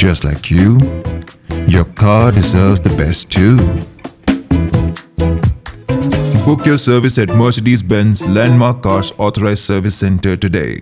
Just like you, your car deserves the best too. Book your service at Mercedes Benz Landmark Cars Authorized Service Center today.